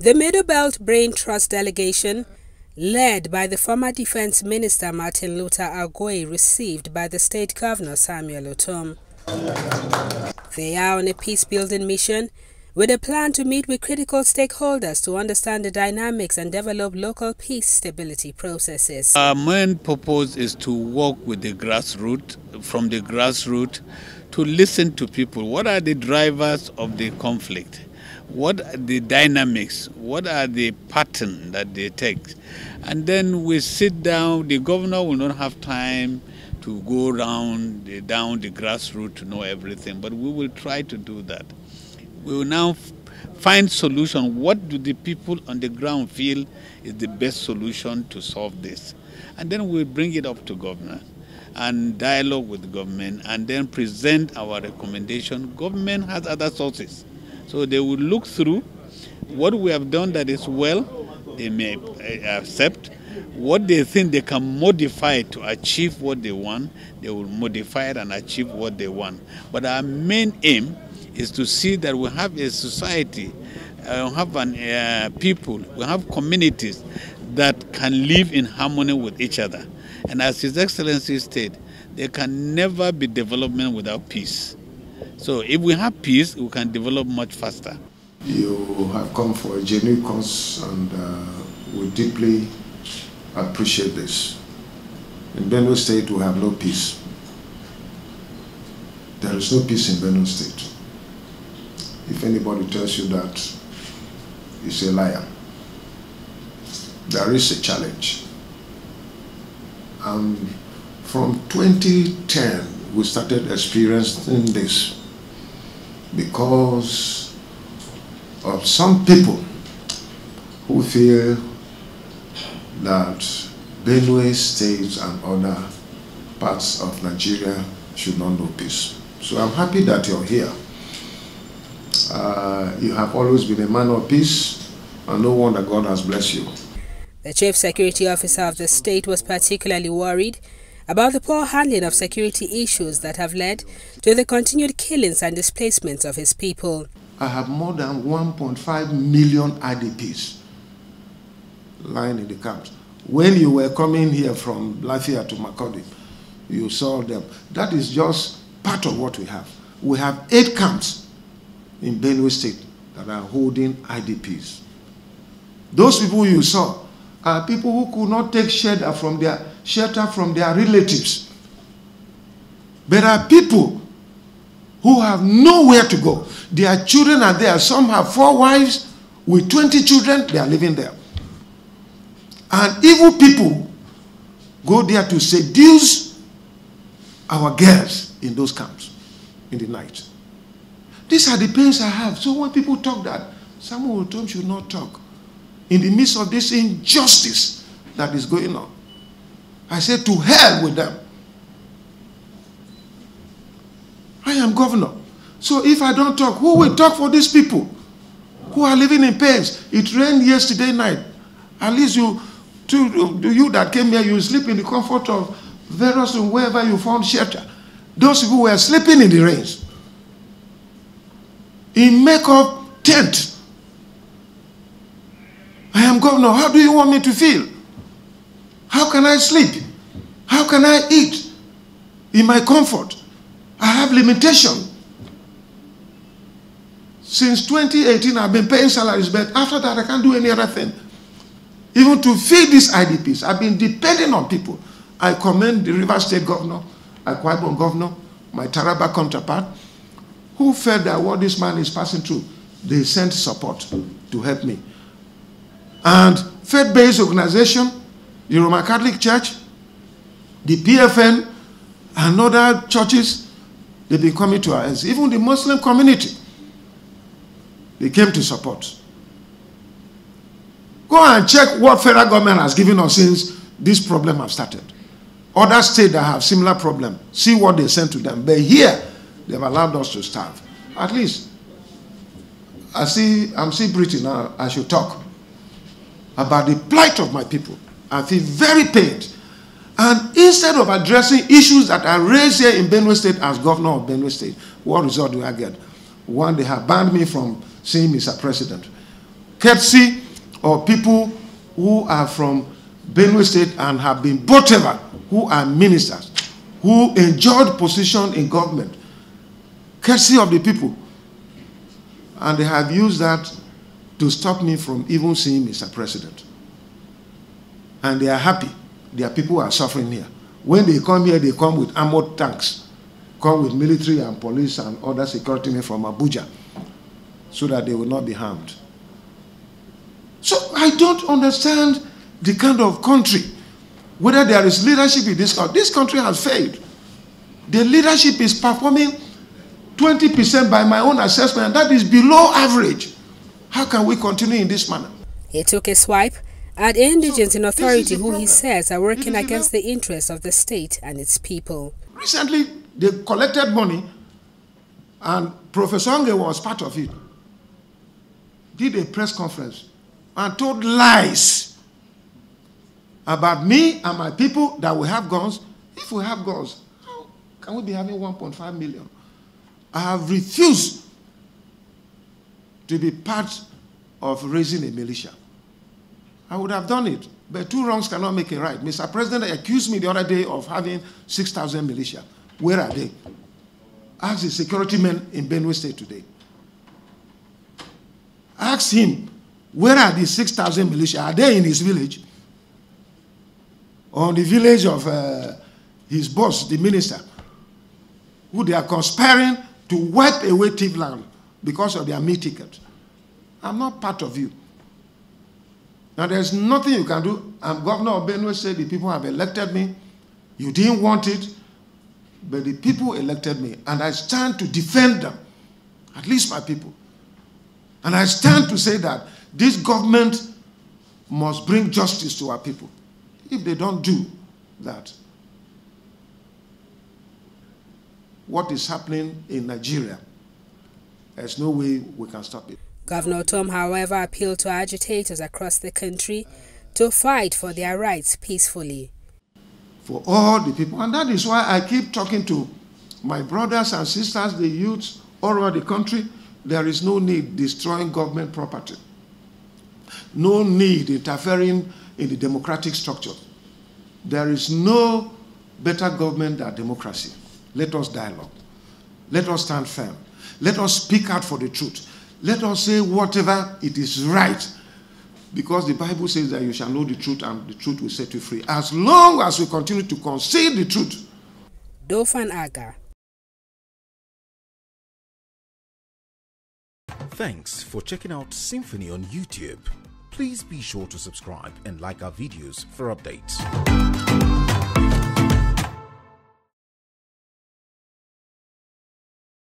The Middle Belt Brain Trust delegation, led by the former Defense Minister Martin Luther Agwai, received by the State Governor Samuel Ortom. They are on a peace-building mission with a plan to meet with critical stakeholders to understand the dynamics and develop local peace stability processes. Our main purpose is to work with the grassroots, from the grassroots, to listen to people. What are the drivers of the conflict? What are the dynamics? What are the pattern that they take? And then we sit down. The governor will not have time to go around the, down the grassroots to know everything, but we will try to do that we will now find solution. What do the people on the ground feel is the best solution to solve this? And then we'll bring it up to governor and dialogue with the government and then present our recommendation. Government has other sources. So they will look through what we have done that is well, they may accept. What they think they can modify to achieve what they want, they will modify it and achieve what they want. But our main aim is to see that we have a society, uh, have an, uh, people, we have communities that can live in harmony with each other. And as His Excellency stated, there can never be development without peace. So if we have peace, we can develop much faster. You have come for a genuine cause and uh, we deeply appreciate this. In Benue State, we have no peace. There is no peace in Benue State. If anybody tells you that, it's a liar. There is a challenge. And from 2010, we started experiencing this because of some people who feel that Benue State and other parts of Nigeria should not know peace. So I'm happy that you're here. Uh, you have always been a man of peace, and no wonder God has blessed you. The chief security officer of the state was particularly worried about the poor handling of security issues that have led to the continued killings and displacements of his people. I have more than 1.5 million IDPs lying in the camps. When you were coming here from Lafia to Makurdi, you saw them. That is just part of what we have. We have eight camps in Benue State that are holding IDPs. Those people you saw are people who could not take shelter from their shelter from their relatives. There are people who have nowhere to go. Their children are there. Some have four wives with 20 children, they are living there. And evil people go there to seduce our girls in those camps in the night. These are the pains I have. So when people talk that, Samuel Ortom should not talk. In the midst of this injustice that is going on, I say to hell with them. I am governor. So if I don't talk, who will talk for these people who are living in pains? It rained yesterday night. At least you, to, to you that came here, you sleep in the comfort of various wherever you found shelter. Those who were sleeping in the rains in make-up tent. I am governor. How do you want me to feel? How can I sleep? How can I eat in my comfort? I have limitation. Since 2018, I've been paying salaries, but after that, I can't do any other thing. Even to feed these IDPs, I've been depending on people. I commend the River State governor, Akwa Ibom governor, my Taraba counterpart, who felt that what this man is passing through, they sent support to help me. And faith-based organization, the Roman Catholic Church, the PFN, and other churches, they've been coming to us. Even the Muslim community, they came to support. Go and check what federal government has given us since this problem have started. Other states that have similar problem, see what they sent to them. But here, they've allowed us to starve. At least, I see, I'm still breathing now. I should talk about the plight of my people. I feel very pained. And instead of addressing issues that are raised here in Benue State as governor of Benue State, what result do I get? One, they have banned me from seeing Mr. President. courtesy or people who are from Benue State and have been whatever, who are ministers, who enjoyed position in government, courtesy of the people. And they have used that to stop me from even seeing Mr. President. And they are happy. Their people are suffering here. When they come here, they come with armored tanks, come with military and police and other security men from Abuja so that they will not be harmed. So I don't understand the kind of country, whether there is leadership in this country. This country has failed. The leadership is performing 20% by my own assessment, and that is below average. How can we continue in this manner? He took a swipe at indigents in authority who he says are working against the interests of the state and its people. Recently, they collected money, and Professor Onge was part of it. Did a press conference and told lies about me and my people that we have guns. If we have guns, how can we be having 1.5 million? I have refused to be part of raising a militia. I would have done it, but two wrongs cannot make a right. Mr. President accused me the other day of having 6,000 militia. Where are they? Ask the security men in Benue State today. Ask him, where are the 6,000 militia? Are they in his village? Or the village of uh, his boss, the minister, who they are conspiring to wipe away Tivland because of their meat ticket. I'm not part of you. Now, there's nothing you can do. I'm governor of Benue State. The people have elected me. You didn't want it, but the people elected me, and I stand to defend them, at least my people. And I stand to say that this government must bring justice to our people. If they don't do that, what is happening in Nigeria, there's no way we can stop it. Governor Ortom, however, appealed to agitators across the country to fight for their rights peacefully. For all the people, and that is why I keep talking to my brothers and sisters, the youths all over the country. There is no need destroying government property. No need interfering in the democratic structure. There is no better government than democracy. Let us dialogue. Let us stand firm. Let us speak out for the truth. Let us say whatever it is right. Because the Bible says that you shall know the truth and the truth will set you free. As long as we continue to conceal the truth. Dofan Aga. Thanks for checking out Symfoni on YouTube. Please be sure to subscribe and like our videos for updates.